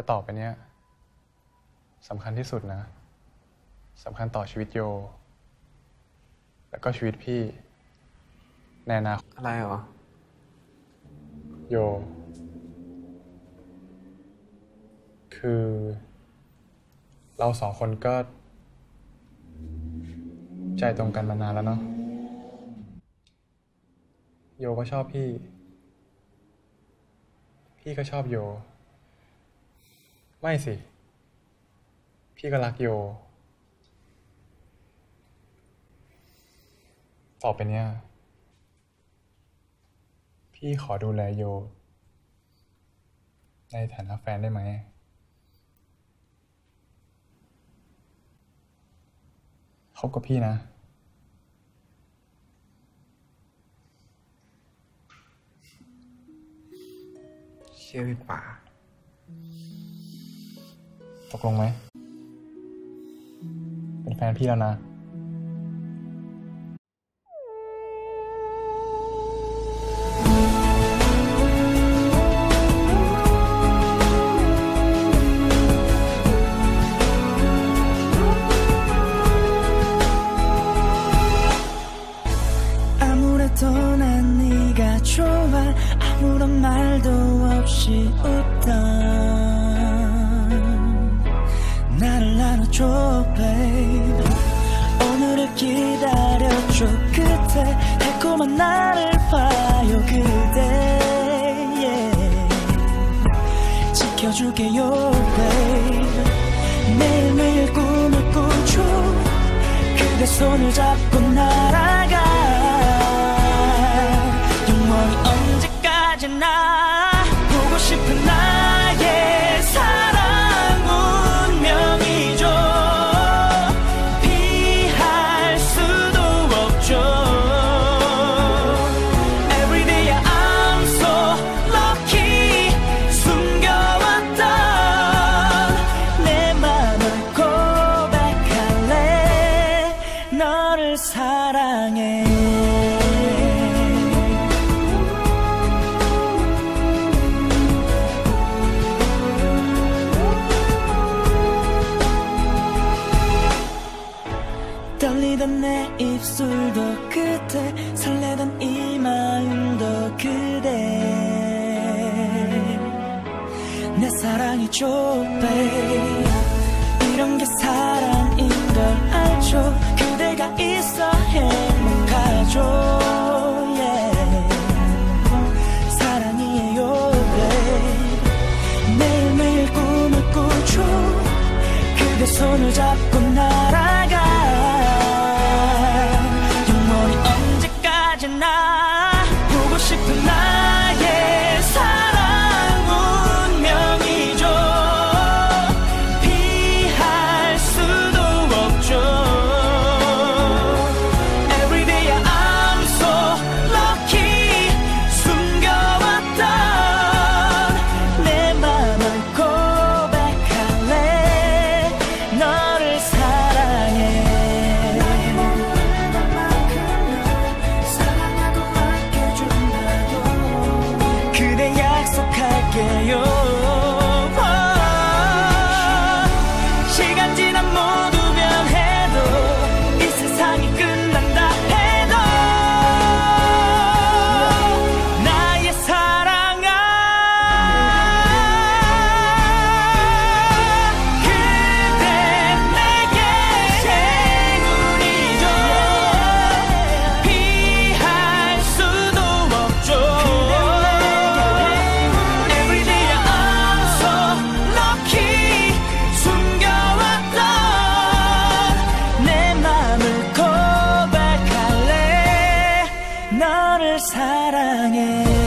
จะต่อไปเนี้ยสำคัญที่สุดนะสำคัญต่อชีวิตโย แล้วก็ชีวิตพี่ในอนาคตอะไรเหรอ โย คือ เราสองคนก็ ใจตรงกันมานานแล้วเนาะโยก็ชอบพี่ พี่ก็ชอบโย ไม่สิ พี่ก็รักโย ต่อไปเนี้ยพี่ขอดูแลโย ในฐานะแฟนได้ไหม คบกับพี่นะเชื่อพี่ป่า ตกลงไหม เป็นแฟนพี่แล้วนะ 아무래도 난 네가 좋아 아무런 말도 없이 웃던 babe. 오늘을 기다려줘 그대. 달콤한 나를 봐요 그대. Yeah. 지켜줄게요 babe. 매일매일 꿈을 꾸죠. 그대 손을 잡고 날 떨리던 내 입술도 그대 설레던 이 마음도 그대. 내 사랑이죠 babe 이런 게 사랑인 걸 알죠. 그대가 있어 행복하죠. 사랑이에요. Babe 매일매일 그대 손을 잡고 나를 사랑해.